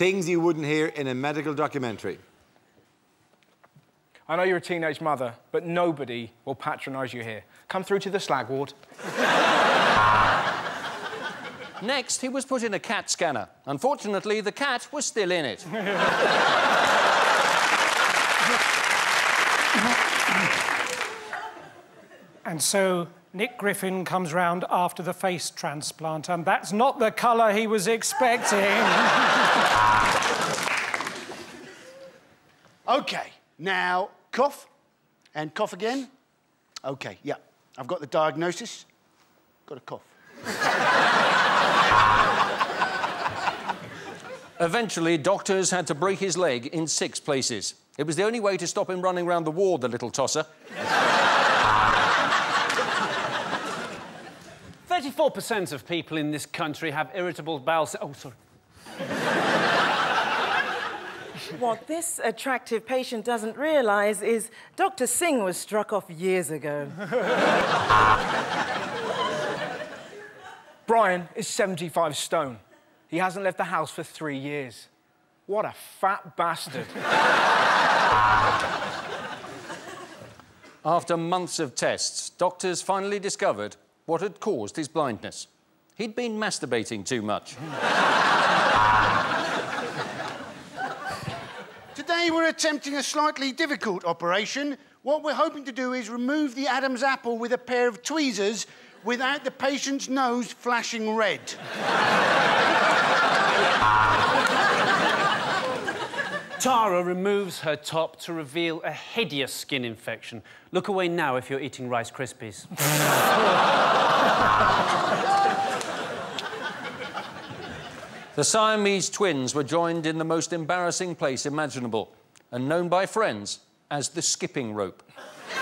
Things you wouldn't hear in a medical documentary. I know you're a teenage mother, but nobody will patronise you here. Come through to the slag ward. Next, he was put in a CAT scanner. Unfortunately, the cat was still in it. And so Nick Griffin comes round after the face transplant, and that's not the colour he was expecting. OK, now cough and cough again. OK, yeah, I've got the diagnosis. Got a cough. Eventually, doctors had to break his leg in six places. It was the only way to stop him running round the ward, the little tosser. 34% of people in this country have irritable bowel... Oh, sorry. What this attractive patient doesn't realise is Dr Singh was struck off years ago. Brian is 75 stone. He hasn't left the house for three years. What a fat bastard. After months of tests, doctors finally discovered what had caused his blindness. He'd been masturbating too much. Today we're attempting a slightly difficult operation. What we're hoping to do is remove the Adam's apple with a pair of tweezers without the patient's nose flashing red. Tara removes her top to reveal a hideous skin infection. Look away now if you're eating Rice Krispies. the Siamese twins were joined in the most embarrassing place imaginable and known by friends as the skipping rope.